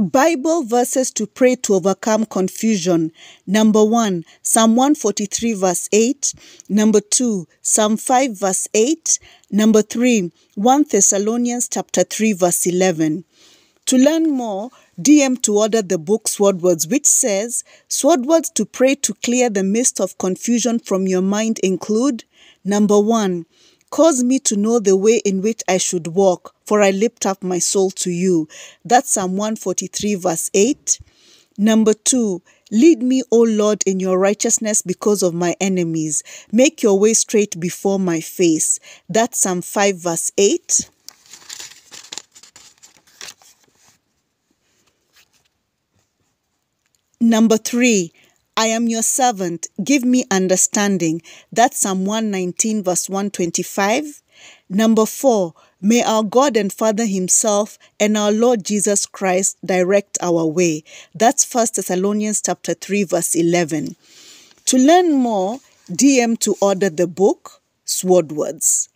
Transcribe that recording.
Bible verses to pray to overcome confusion. Number 1, Psalm 143 verse 8. Number 2, Psalm 5 verse 8. Number 3, 1 Thessalonians chapter 3 verse 11. To learn more, DM to order the book Sword Words, which says Sword Words to pray to clear the mist of confusion from your mind include Number 1, Cause me to know the way in which I should walk, for I lift up my soul to you. That's Psalm 143, verse 8. Number 2. Lead me, O Lord, in your righteousness because of my enemies. Make your way straight before my face. That's Psalm 5, verse 8. Number 3. I am your servant, give me understanding. That's Psalm 119, verse 125. Number four, may our God and Father Himself and our Lord Jesus Christ direct our way. That's 1 Thessalonians chapter 3, verse 11. To learn more, DM to order the book, Sword Words.